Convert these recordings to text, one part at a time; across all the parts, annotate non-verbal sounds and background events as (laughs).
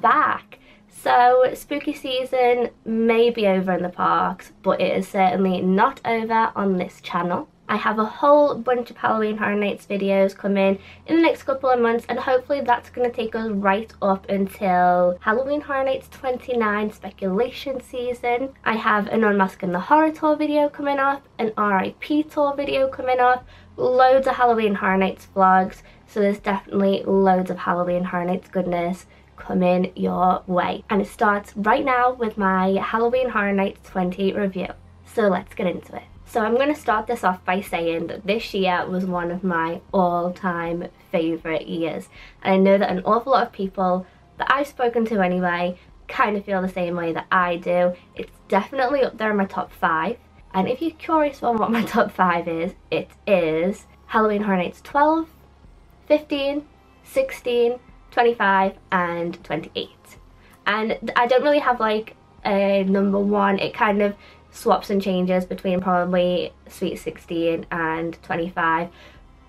Back. So spooky season may be over in the parks, but it is certainly not over on this channel. I have a whole bunch of Halloween Horror Nights videos coming in the next couple of months and hopefully that's going to take us right up until Halloween Horror Nights 29 speculation season. I have an Unmasking the Horror Tour video coming up, an RIP tour video coming up, loads of Halloween Horror Nights vlogs, so there's definitely loads of Halloween Horror Nights goodness coming your way. And it starts right now with my Halloween Horror Nights 20 review. So let's get into it. So I'm going to start this off by saying that this year was one of my all-time favourite years. And I know that an awful lot of people that I've spoken to anyway kind of feel the same way that I do. It's definitely up there in my top five. And if you're curious on what my (laughs) top five is, it is Halloween Horror Nights 12, 15, 16, 25 and 28. And I don't really have like a number one, it kind of swaps and changes between probably Sweet 16 and 25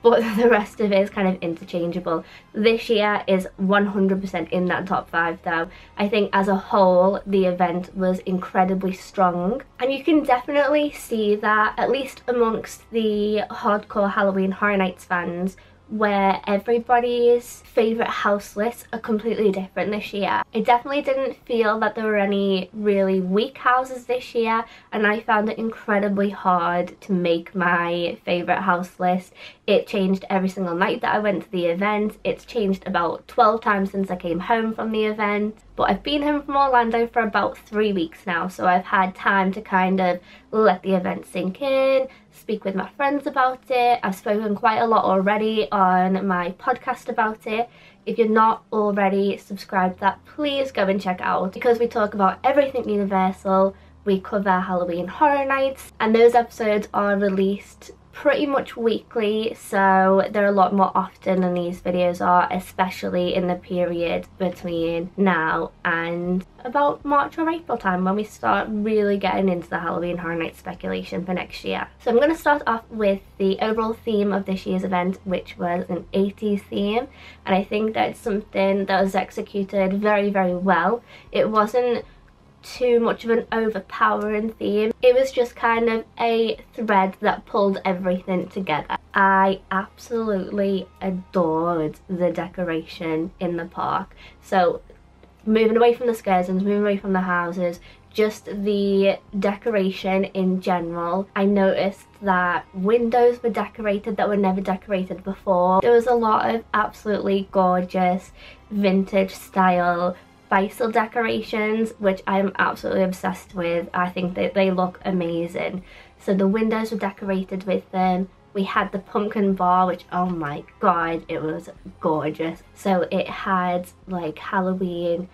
but (laughs) the rest of it is kind of interchangeable. This year is 100% in that top 5 though. I think as a whole the event was incredibly strong and you can definitely see that at least amongst the hardcore Halloween Horror Nights fans where everybody's favourite house lists are completely different this year. I definitely didn't feel that there were any really weak houses this year and I found it incredibly hard to make my favourite house list. It changed every single night that I went to the event. It's changed about 12 times since I came home from the event. But I've been home from Orlando for about three weeks now, so I've had time to kind of let the event sink in, speak with my friends about it. I've spoken quite a lot already on my podcast about it. If you're not already subscribed that, please go and check out because we talk about everything Universal. We cover Halloween Horror Nights and those episodes are released pretty much weekly so they're a lot more often than these videos are especially in the period between now and about March or April time when we start really getting into the Halloween Horror Night speculation for next year. So I'm going to start off with the overall theme of this year's event which was an 80s theme and I think that's something that was executed very very well. It wasn't too much of an overpowering theme. It was just kind of a thread that pulled everything together. I absolutely adored the decoration in the park. So moving away from the and moving away from the houses, just the decoration in general. I noticed that windows were decorated that were never decorated before. There was a lot of absolutely gorgeous vintage style Beistle decorations, which I'm absolutely obsessed with. I think that they look amazing. So the windows were decorated with them. We had the pumpkin bar, which, oh my god, it was gorgeous. So it had like Halloween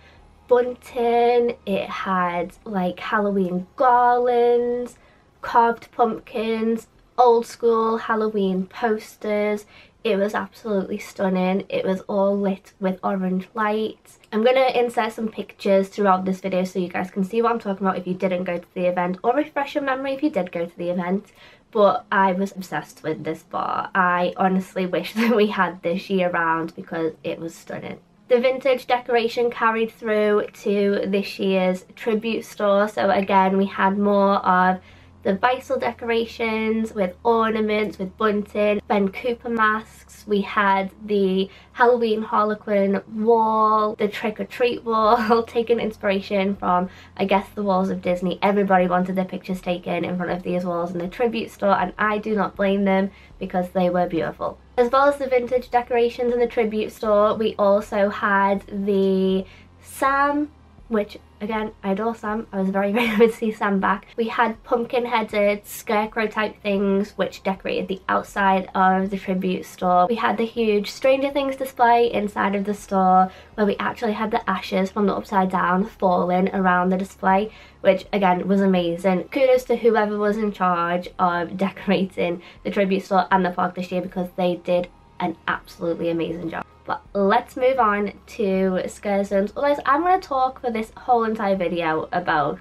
bunting, it had like Halloween garlands, carved pumpkins, old school Halloween posters. It was absolutely stunning. It was all lit with orange lights. I'm going to insert some pictures throughout this video so you guys can see what I'm talking about if you didn't go to the event or refresh your memory if you did go to the event. But I was obsessed with this bar. I honestly (laughs) wish that we had this year round because it was stunning. The vintage decoration carried through to this year's tribute store. So again, we had more of the Beistle decorations with ornaments, with bunting, Ben Cooper masks. We had the Halloween Harlequin wall, the trick-or-treat wall, (laughs) taking inspiration from, I guess, the walls of Disney. Everybody wanted their pictures taken in front of these walls in the tribute store and I do not blame them because they were beautiful. As well as the vintage decorations in the tribute store, we also had the Sam which again I adore Sam. I was very (laughs) very happy to see Sam back. We had pumpkin headed scarecrow type things which decorated the outside of the tribute store. We had the huge Stranger Things display inside of the store where we actually had the ashes from the upside down falling around the display which again was amazing. Kudos to whoever was in charge of (laughs) decorating the tribute store and the park this year because they did an absolutely amazing job. But let's move on to scare zones. Otherwise, I'm going to talk for this whole entire video about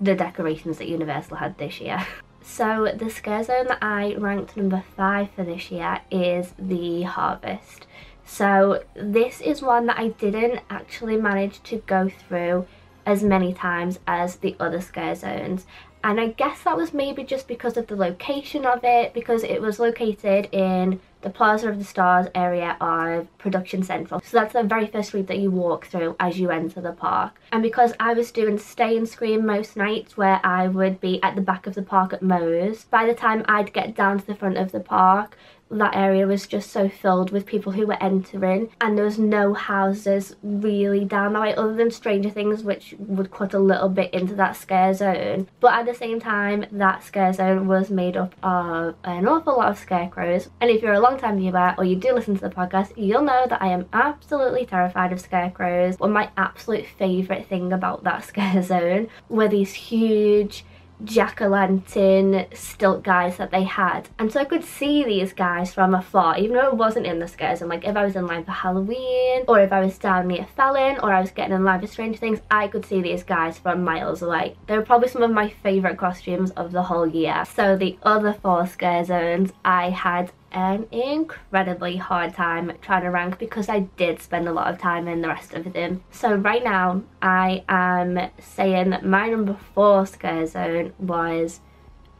the decorations that Universal had this year. (laughs) So the scare zone that I ranked number 5 for this year is the Harvest. So this is one that I didn't actually manage to go through as many times as the other scare zones and I guess that was maybe just because of the location of it because it was located in the Plaza of the Stars area of Production Central. So that's the very first street that you walk through as you enter the park. And because I was doing stay and scream most nights where I would be at the back of the park at Moe's, by the time I'd get down to the front of the park, that area was just so filled with people who were entering and there was no houses really down that way other than Stranger Things which would cut a little bit into that scare zone. But at the same time that scare zone was made up of an awful lot of scarecrows. And if you're a long time viewer or you do listen to the podcast you'll know that I am absolutely terrified of scarecrows. But my absolute favourite thing about that (laughs) scare zone were these huge jack-o'-lantern stilt guys that they had. And so I could see these guys from afar even though it wasn't in the scares and like if I was in line for Halloween or if I was down near Felon or I was getting in line for Stranger Things I could see these guys from miles away. They were probably some of my favourite costumes of the whole year. So the other four scare zones I had an incredibly hard time trying to rank because I did spend a lot of time in the rest of them. So right now I am saying that my number four scare zone was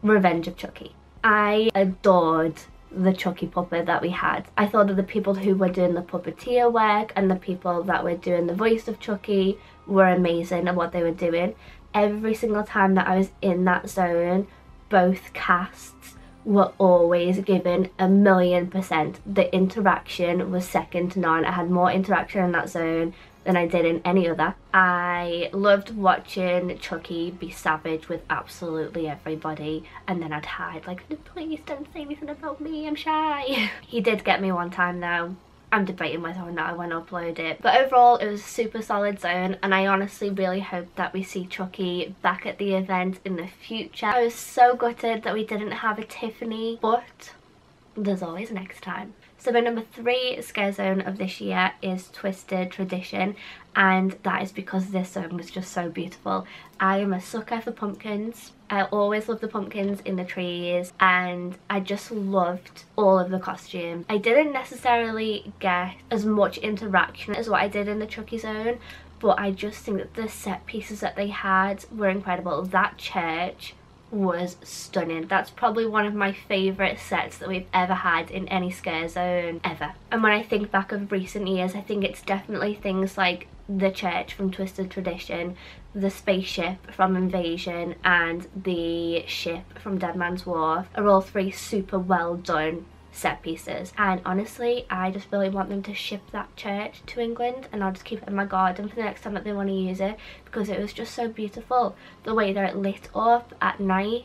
Revenge of Chucky. I adored the Chucky puppet that we had. I thought that the people who were doing the puppeteer work and the people that were doing the voice of Chucky were amazing at what they were doing. Every single time that I was in that zone, both casts were always given a million percent. The interaction was second to none. I had more interaction in that zone than I did in any other. I loved watching Chucky be savage with absolutely everybody and then I'd hide like, please don't say anything about me, I'm shy. (laughs) he did get me one time though I'm debating whether or not I want to upload it. But overall, it was a super solid zone and I honestly really hope that we see Chucky back at the event in the future. I was so gutted that we didn't have a Tiffany, but there's always next time. So my number three scare zone of this year is Twisted Tradition and that is because this zone was just so beautiful. I am a sucker for pumpkins. I always love the pumpkins in the trees and I just loved all of the costumes. I didn't necessarily get as much interaction as what I did in the Chucky zone but I just think that the set pieces that they had were incredible. That church was stunning. That's probably one of my favourite sets that we've ever had in any scare zone ever. And when I think back of recent years, I think it's definitely things like the church from Twisted Tradition, the spaceship from Invasion and the ship from Dead Man's Wharf are all three super well done set pieces. And honestly I just really want them to ship that church to England and I'll just keep it in my garden for the next time that they want to use it because it was just so beautiful. The way that it lit up at night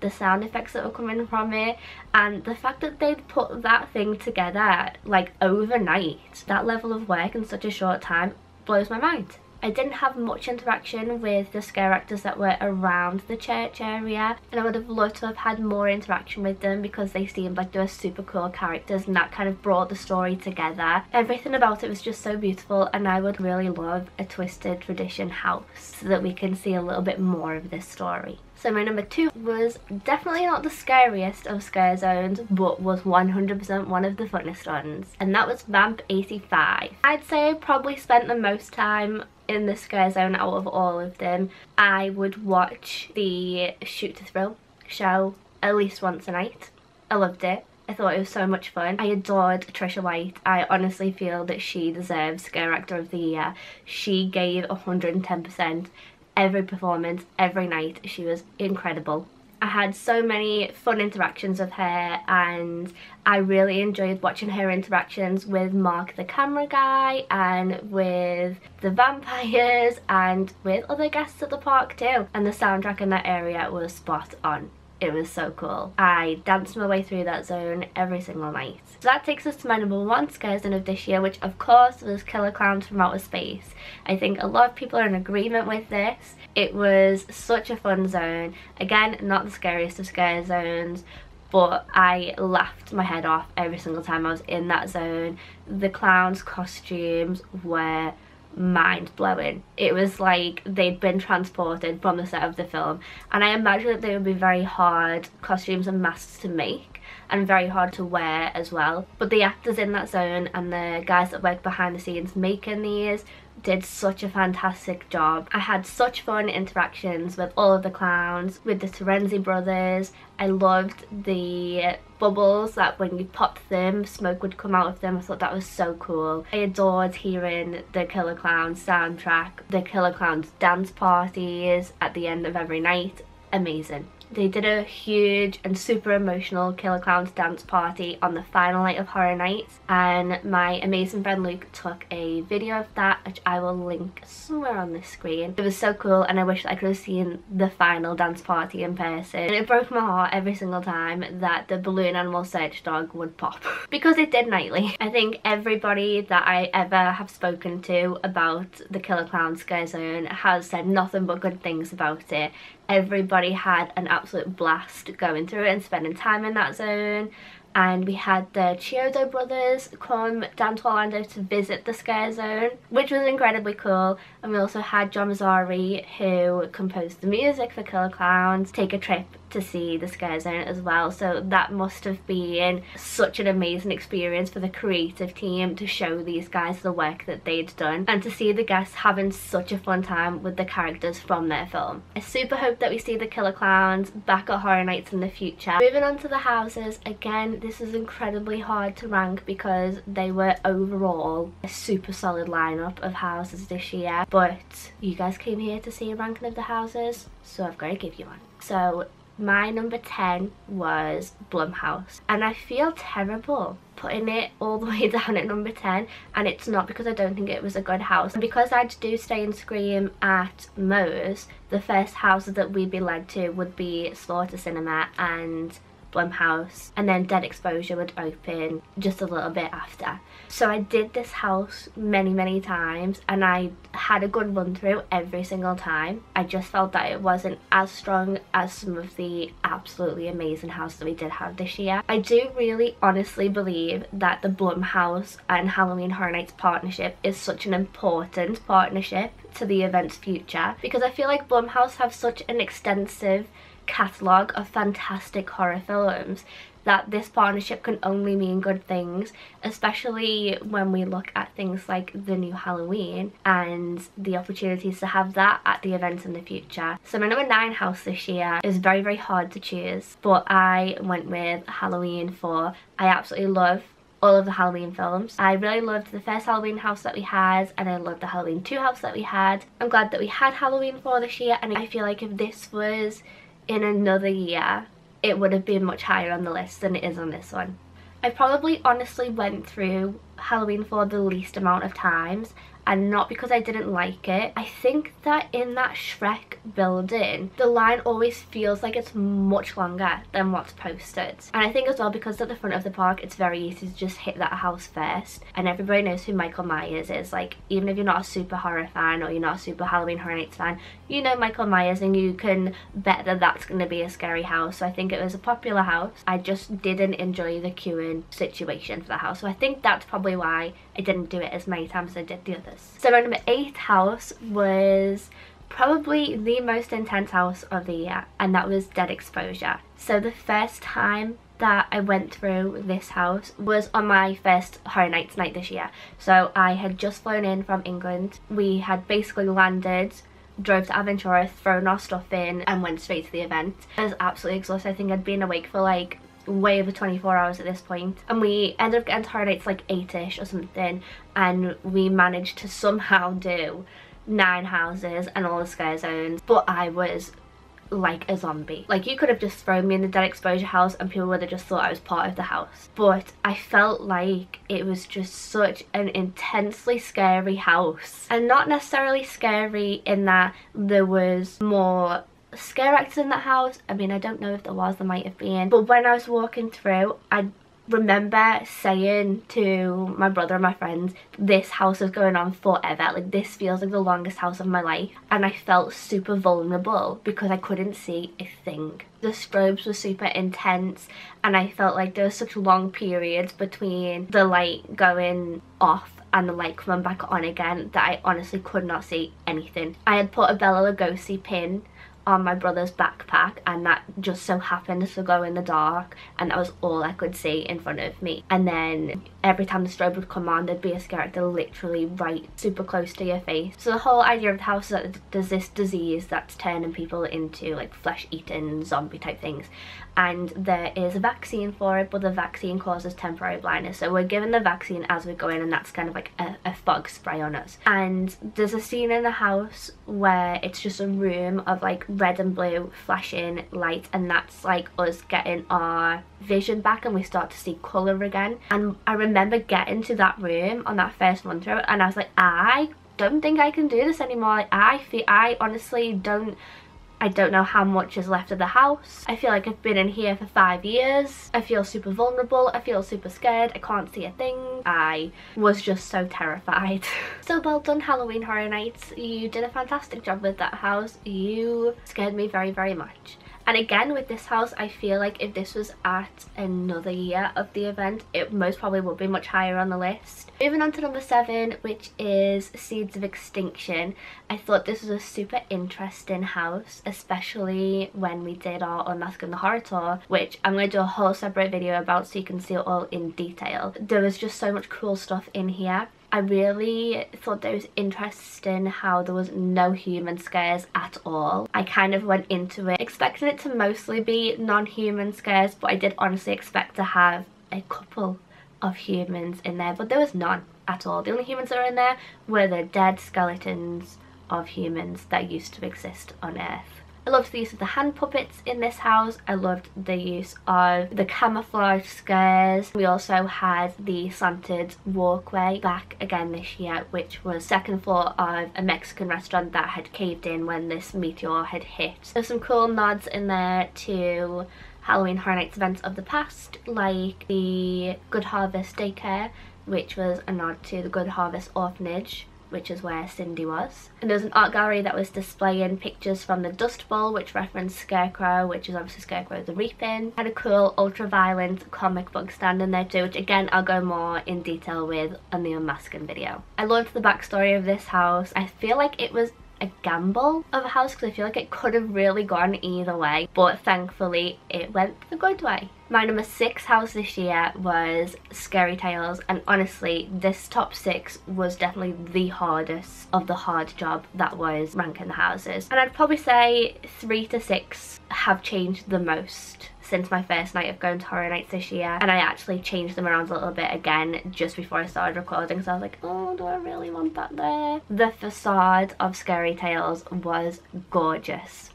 the sound effects that were coming from it and the fact that they'd put that thing together like overnight. That level of work in such a short time blows my mind I didn't have much interaction with the scare actors that were around the church area and I would have loved to have had more interaction with them because they seemed like they were super cool characters and that kind of brought the story together. Everything about it was just so beautiful and I would really love a Twisted Tradition house so that we can see a little bit more of this story. So my number two was definitely not the scariest of scare zones, but was 100% one of the funnest ones. And that was Vamp 85. I'd say I probably spent the most time in the scare zone out of all of them. I would watch the Shoot to Thrill show at least once a night. I loved it. I thought it was so much fun. I adored Trisha White. I honestly feel that she deserves Scare Actor of the Year. She gave 110% every performance, every night. She was incredible. I had so many fun interactions with her and I really enjoyed watching her interactions with Mark the camera guy and with the (laughs) vampires and with other guests at the park too. And the soundtrack in that area was spot on it was so cool. I danced my way through that zone every single night. So that takes us to my number one scare zone of this year, which of course was Killer Klowns from Outer Space. I think a lot of people are in agreement with this. It was such a fun zone. Again, not the scariest of scare zones, but I laughed my head off every single time I was in that zone. The clowns' costumes were mind-blowing. It was like they'd been transported from the set of the film and I imagine that they would be very hard costumes and masks to make and very hard to wear as well. But the actors in that zone and the guys that work behind the scenes making these did such a fantastic job. I had such fun interactions with all of the clowns, with the Terenzi brothers. I loved the bubbles that when you popped them, smoke would come out of them. I thought that was so cool. I adored hearing the Killer Klowns soundtrack, the Killer Klowns dance parties at the end of every night. Amazing. They did a huge and super emotional Killer Klowns dance party on the final night of Horror Nights and my amazing friend Luke took a video of that which I will link somewhere on the screen. It was so cool and I wish I could have seen the final dance party in person and it broke my heart every single time that the balloon animal search dog would pop (laughs) because it did nightly. I think everybody that I ever have spoken to about the Killer Klowns Scare Zone has said nothing but good things about it everybody had an absolute blast going through it and spending time in that zone. And we had the Chiodo brothers come down to Orlando to visit the scare zone which was incredibly cool. And we also had John Massari who composed the music for Killer Klowns take a trip to see the scare zone as well so that must have been such an amazing experience for the creative team to show these guys the work that they'd done and to see the guests having such a fun time with the characters from their film. I super hope that we see the Killer Klowns back at Horror Nights in the future. Moving on to the houses, again this is incredibly hard to rank because they were overall a super solid lineup of houses this year but you guys came here to see a ranking of the houses so I've got to give you one. So my number 10 was Blumhouse and I feel terrible putting it all the way (laughs) down at number 10 and it's not because I don't think it was a good house. And because I do stay and scream at Moe's, the first houses that we'd be led to would be Slaughter Cinema and Blumhouse and then Dead Exposure would open just a little bit after. So I did this house many many times and I had a good run through every single time. I just felt that it wasn't as strong as some of the absolutely amazing houses that we did have this year. I do really honestly believe that the Blumhouse and Halloween Horror Nights partnership is such an important partnership to the event's future because I feel like Blumhouse have such an extensive catalogue of fantastic horror films that this partnership can only mean good things especially when we look at things like the new Halloween and the opportunities to have that at the events in the future. So my number 9 house this year is very very hard to choose but I went with Halloween 4. I absolutely love all of the Halloween films. I really loved the first Halloween house that we had and I loved the Halloween 2 house that we had. I'm glad that we had Halloween 4 this year and I feel like if this was in another year it would have been much higher on the list than it is on this one. I probably honestly went through Halloween for the least amount of times and not because I didn't like it. I think that in that Shrek building, the line always feels like it's much longer than what's posted. And I think as well because at the front of the park, it's very easy to just hit that house first. And everybody knows who Michael Myers is. Like, even if you're not a super horror fan or you're not a super Halloween Horror Nights fan, you know Michael Myers and you can bet that that's going to be a scary house. So I think it was a popular house. I just didn't enjoy the queuing situation for the house. So I think that's probably why I didn't do it as many times as I did the others. So my number 8 house was probably the most intense house of the year and that was Dead Exposure. So the first time that I went through this house was on my first Horror Nights night this year. So I had just flown in from England. We had basically landed drove to Aventura, thrown our stuff in and went straight to the event. I was absolutely exhausted. I think I'd been awake for like way over 24 hours at this point and we ended up getting to Nights like 8ish or something and we managed to somehow do nine houses and all the scare zones but I was like a zombie. Like you could have just thrown me in the dead exposure house and people would have just thought I was part of the house. But I felt like it was just such an intensely scary house. And not necessarily scary in that there was more scare actors in that house. I mean, I don't know if there was, there might have been. But when I was walking through, I remember saying to my brother and my friends, this house is going on forever. Like this feels like the longest house of my life. And I felt super vulnerable because I couldn't see a thing. The strobes were super intense and I felt like there were such long periods between the light going off and the light coming back on again that I honestly could not see anything. I had put a Bela Lugosi pin on my brother's backpack and that just so happened to go in the dark and that was all I could see in front of me. And then every time the strobe would come on there'd be a character literally right super close to your face. So the whole idea of the house is that there's this disease that's turning people into like flesh eating zombie type things and there is a vaccine for it but the vaccine causes temporary blindness. So we're given the vaccine as we go in and that's kind of like a, a fog spray on us. And there's a scene in the house where it's just a room of like red and blue flashing lights and that's like us getting our vision back and we start to see colour again. And I remember getting to that room on that first run through and I was like I don't think I can do this anymore. Like, I feel I honestly don't I don't know how much is left of the house. I feel like I've been in here for five years. I feel super vulnerable. I feel super scared. I can't see a thing. I was just so terrified. (laughs) so well done Halloween Horror Nights. You did a fantastic job with that house. You scared me very, very much. And again, with this house, I feel like if this was at another year of the event, it most probably would be much higher on the list. Moving on to number seven, which is Seeds of Extinction. I thought this was a super interesting house, especially when we did our Unmasking the Horror tour, which I'm going to do a whole separate video about so you can see it all in detail. There was just so much cool stuff in here. I really thought that was interesting how there was no human scares at all. I kind of went into it expecting it to mostly be non-human scares but I did honestly expect to have a couple of humans in there but there was none at all. The only humans that were in there were the dead skeletons of humans that used to exist on Earth. I loved the use of the hand puppets in this house. I loved the use of the camouflage scares. We also had the slanted walkway back again this year, which was second floor of a Mexican restaurant that had caved in when this meteor had hit. There's some cool nods in there to Halloween Horror Nights events of the past, like the Good Harvest Daycare, which was a nod to the Good Harvest Orphanage which is where Cindy was. And there was an art gallery that was displaying pictures from the Dust Bowl, which referenced Scarecrow, which is obviously Scarecrow the Reaping. Had a cool ultra-violent comic book stand in there too, which again I'll go more in detail with on the unmasking video. I loved the backstory of this house. I feel like it was a gamble of a house because I feel like it could have really gone either way but thankfully it went the good way. My number six house this year was Scary Tales and honestly this top six was definitely the hardest of the hard job that was ranking the houses and I'd probably say three to six have changed the most since my first night of going to Horror Nights this year and I actually changed them around a little bit again just before I started recording so I was like oh do I really want that there? The facade of Scary Tales was gorgeous.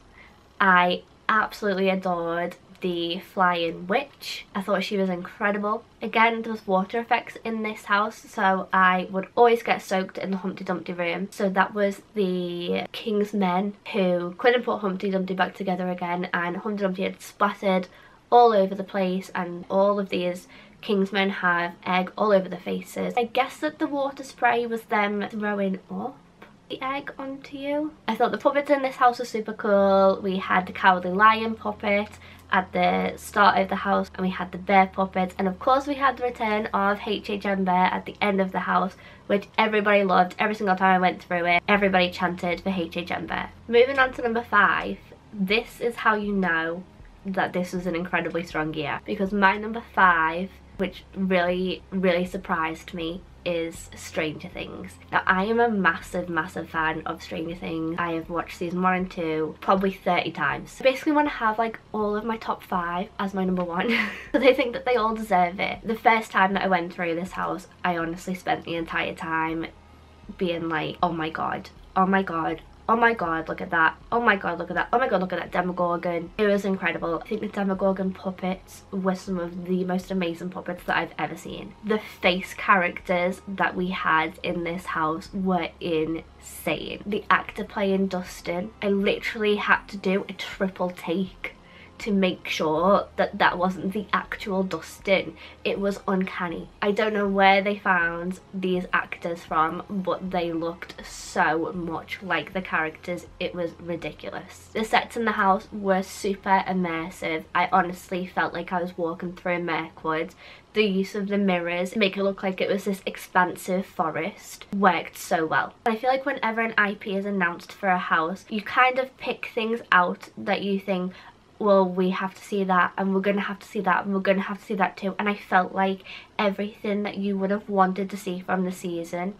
I absolutely adored the Flying Witch. I thought she was incredible. Again, there was water effects in this house, so I would always get soaked in the Humpty Dumpty room. So that was the King's Men who couldn't put Humpty Dumpty back together again, and Humpty Dumpty had splattered all over the place, and all of these Kingsmen have egg all over their faces. I guess that the water spray was them throwing up the egg onto you. I thought the puppets in this house were super cool. We had the Cowardly Lion puppet, at the start of the house and we had the bear puppets and of course we had the return of HHN Bear at the end of the house which everybody loved every single time I went through it everybody chanted for HHN Bear. Moving on to number five this is how you know that this was an incredibly strong year because my number five which really really surprised me is Stranger Things. Now I am a massive massive fan of Stranger Things. I have watched season 1 and 2 probably 30 times. I basically want to have like all of my top 5 as my number 1 (laughs) so they think that they all deserve it. The first time that I went through this house I honestly spent the entire time being like oh my god oh my god oh my god look at that. Oh my god look at that. Oh my god look at that demogorgon. It was incredible. I think the demogorgon puppets were some of the most amazing puppets that i've ever seen. The face characters that we had in this house were insane. The actor playing dustin i literally had to do a triple take to make sure that that wasn't the actual Dustin. It was uncanny. I don't know where they found these actors from, but they looked so much like the characters. It was ridiculous. The sets in the house were super immersive. I honestly felt like I was walking through Mirkwood the use of the mirrors make it look like it was this expansive forest worked so well. I feel like whenever an IP is announced for a house, you kind of pick things out that you think, well, we have to see that and we're going to have to see that and we're going to have to see that too. And I felt like everything that you would have wanted to see from the season,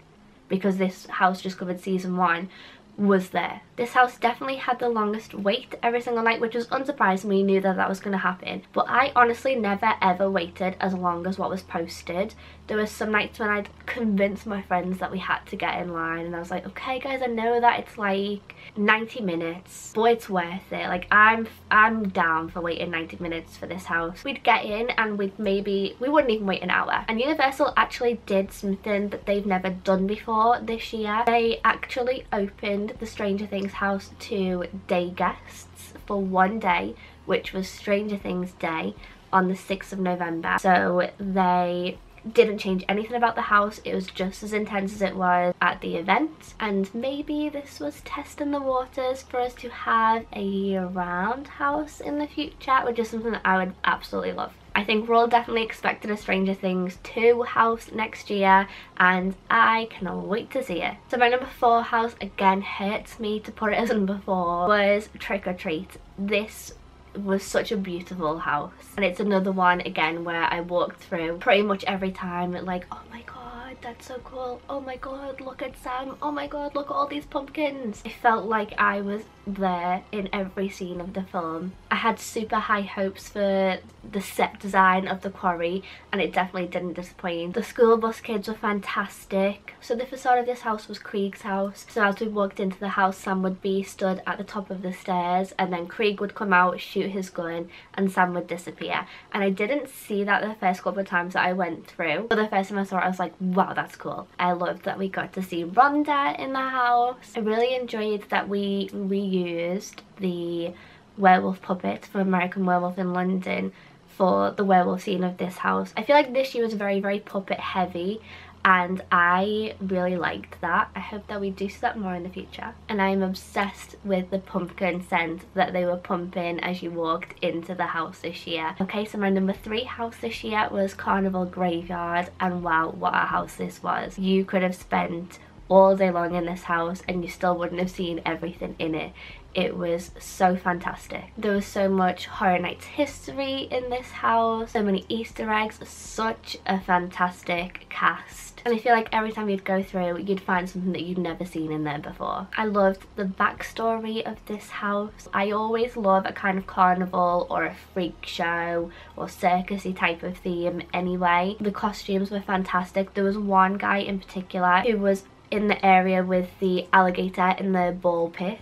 because this house just covered season one, was there. This house definitely had the longest wait every single night, which was unsurprising. We knew that that was going to happen. But I honestly never ever waited as long as what was posted. There were some nights when I'd convince my friends that we had to get in line and I was like, okay guys, I know that it's like 90 minutes, but it's worth it. Like I'm I'm down for waiting 90 minutes for this house. We'd get in and we'd maybe, we wouldn't even wait an hour. And Universal actually did something that they've never done before this year. They actually opened the Stranger Things house to day guests for one day, which was Stranger Things Day on the 6th of November. So they didn't change anything about the house it was just as intense as it was at the event and maybe this was testing the waters for us to have a year-round house in the future which is something that I would absolutely love. I think we're all definitely expecting a Stranger Things 2 house next year and I cannot wait to see it. So my number 4 house again hurts me to put it as (laughs) number 4 was Trick or Treat. This was such a beautiful house. And it's another one again where I walked through pretty much every time like oh my god that's so cool oh my god look at Sam oh my god look at all these pumpkins I felt like I was there in every scene of the film. I had super high hopes for the set design of the quarry and it definitely didn't disappoint. The school bus kids were fantastic. So the facade of this house was Kreeg's house. So as we walked into the house Sam would be stood at the top of the stairs and then Krieg would come out, shoot his gun and Sam would disappear. And I didn't see that the first couple of times that I went through. But the first time I saw it I was like wow that's cool. I loved that we got to see Rhonda in the house. I really enjoyed that we reused the werewolf puppet from American Werewolf in London for the werewolf scene of this house. I feel like this year was very, very puppet heavy and I really liked that. I hope that we do see that more in the future. And I'm obsessed with the pumpkin scent that they were pumping as you walked into the house this year. Okay, so my number three house this year was Carnival Graveyard and wow, what a house this was. You could have spent all day long in this house and you still wouldn't have seen everything in it. It was so fantastic. There was so much Horror Nights history in this house, so many Easter eggs, such a fantastic cast. And I feel like every time you'd go through, you'd find something that you'd never seen in there before. I loved the backstory of this house. I always love a kind of carnival or a freak show or circusy type of theme anyway. The costumes were fantastic. There was one guy in particular who was in the area with the alligator in the ball pit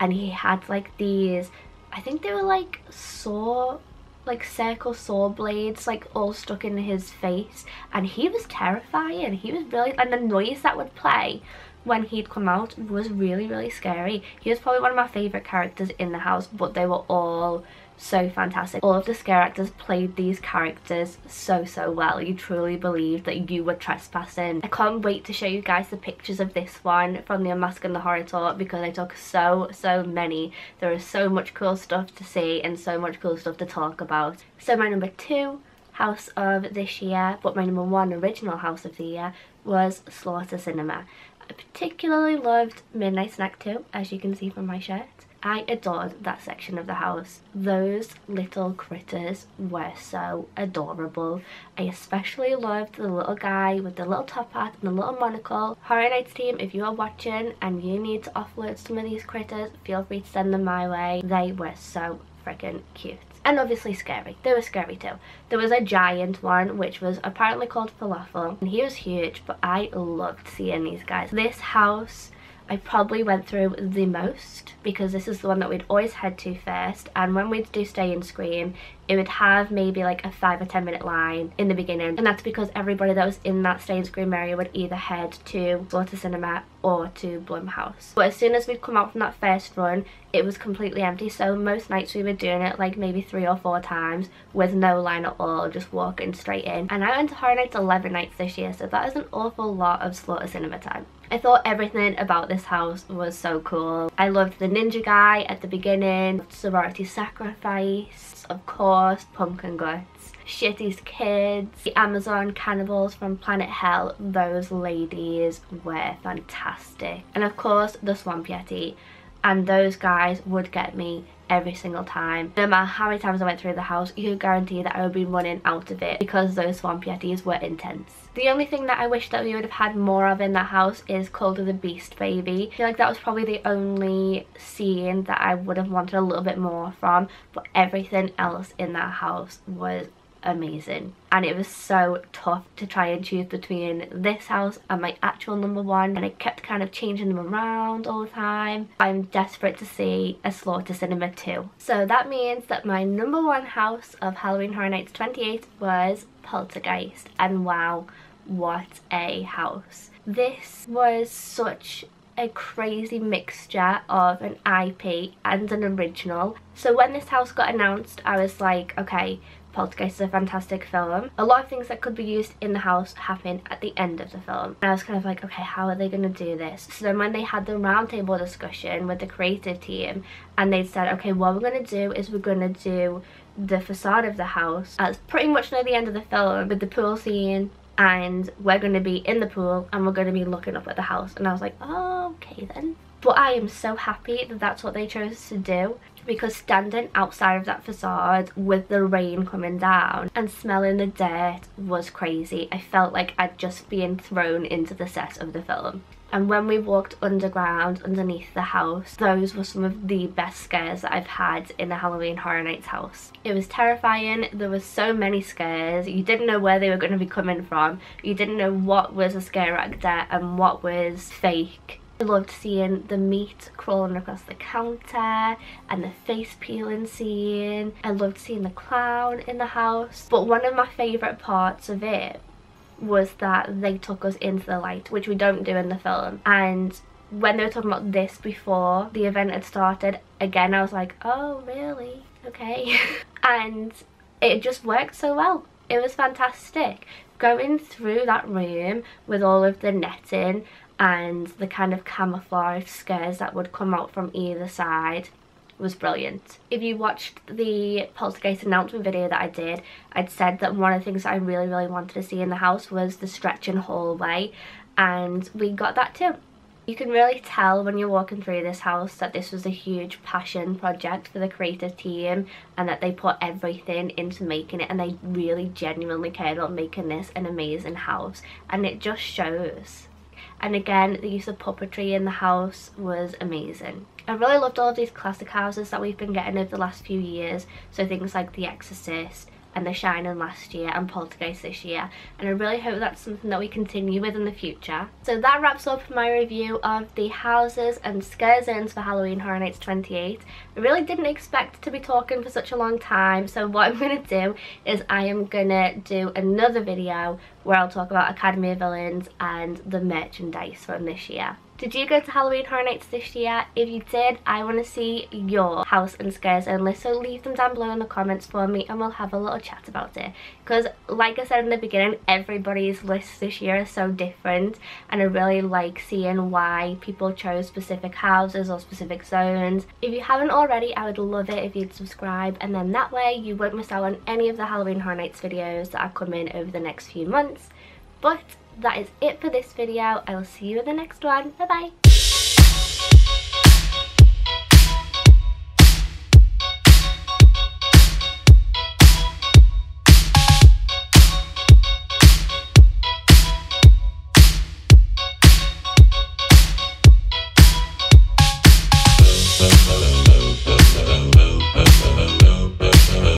and he had like these I think they were like saw like circle saw blades like all stuck in his face and he was terrifying he was really and the noise that would play when he'd come out was really really scary. He was probably one of my favorite characters in the house but they were all so fantastic. All of the scare actors played these characters so, so well. You truly believed that you were trespassing. I can't wait to show you guys the pictures of this one from the Unmasking the Horror Tour because I took so, so many. There is so much cool stuff to see and so much cool stuff to talk about. So my number two house of this year, but my number one original house of the year was Slaughter Cinema. I particularly loved Midnight Snack 2, as you can see from my shirt. I adored that section of the house. Those little critters were so adorable. I especially loved the little guy with the little top hat and the little monocle. Horror Nights team, if you are watching and you need to offload some of these critters, feel free to send them my way. They were so freaking cute and obviously scary. They were scary too. There was a giant one which was apparently called Falafel and he was huge but I loved seeing these guys. This house I probably went through the most because this is the one that we'd always head to first and when we'd do Stay and Scream it would have maybe like a five or ten minute line in the beginning and that's because everybody that was in that stay and scream area would either head to Slaughter Cinema or to Blumhouse. But as soon as we'd come out from that first run, it was completely empty. So most nights we were doing it like maybe three or four times with no line at all, just walking straight in. And I went to Horror Nights 11 nights this year, so that is an awful lot of Slaughter Cinema time. I thought everything about this house was so cool. I loved the ninja guy at the beginning, sorority sacrifice, of course, pumpkin guts, Shitty's kids, the Amazon cannibals from Planet Hell, those ladies were fantastic. And of course the Swamp Yeti and those guys would get me every single time. No matter how many times I went through the house, you could guarantee that I would be running out of it because those swamp yetis were intense. The only thing that I wish that we would have had more of in that house is Cult of the Beast Baby. I feel like that was probably the only scene that I would have wanted a little bit more from, but everything else in that house was amazing and it was so tough to try and choose between this house and my actual number one and I kept kind of changing them around all the time. I'm desperate to see a Slaughter Cinema too. So that means that my number one house of Halloween Horror Nights 28 was Poltergeist and wow what a house. This was such a crazy mixture of an IP and an original. So when this house got announced, I was like, okay, Poltergeist is a fantastic film. A lot of things that could be used in the house happen at the end of the film. And I was kind of like, okay, how are they going to do this? So then when they had the roundtable discussion with the creative team and they said, okay, what we're going to do is we're going to do the facade of the house as pretty much near the end of the film with the pool scene and we're going to be in the pool and we're going to be looking up at the house and I was like oh, okay then but I am so happy that that's what they chose to do because standing outside of that facade with the rain coming down and smelling the dirt was crazy. I felt like I'd just been thrown into the set of the film. And when we walked underground underneath the house, those were some of the best scares that I've had in a Halloween Horror Nights house. It was terrifying, there were so many scares, you didn't know where they were going to be coming from, you didn't know what was a scare actor and what was fake I loved seeing the meat crawling across the counter and the face peeling scene. I loved seeing the clown in the house. But one of my favourite parts of it was that they took us into the light, which we don't do in the film. And when they were talking about this before the event had started, again I was like, oh really? Okay. (laughs) and it just worked so well. It was fantastic. Going through that room with all of the netting and the kind of camouflage scares that would come out from either side was brilliant. If you watched the Poltergeist announcement video that I did, I'd said that one of the things I really, really wanted to see in the house was the stretching hallway, and we got that too. You can really tell when you're walking through this house that this was a huge passion project for the creative team and that they put everything into making it and they really genuinely cared about making this an amazing house and it just shows and again the use of puppetry in the house was amazing. I really loved all of these classic houses that we've been getting over the last few years so things like The Exorcist, and The Shining last year and Poltergeist this year and I really hope that's something that we continue with in the future. So that wraps up my review of the houses and scare zones for Halloween Horror Nights 28. I really didn't expect to be talking for such a long time so what I'm going to do is I am going to do another video where I'll talk about Academy of Villains and the merchandise from this year. Did you go to Halloween Horror Nights this year? If you did, I want to see your house and scares and list, so leave them down below in the comments for me and we'll have a little chat about it. Because like I said in the beginning, everybody's lists this year are so different and I really like seeing why people chose specific houses or specific zones. If you haven't already, I would love it if you'd subscribe and then that way you won't miss out on any of the Halloween Horror Nights videos that are coming over the next few months. But that is it for this video. I will see you in the next one. Bye bye.